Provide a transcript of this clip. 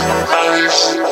bass.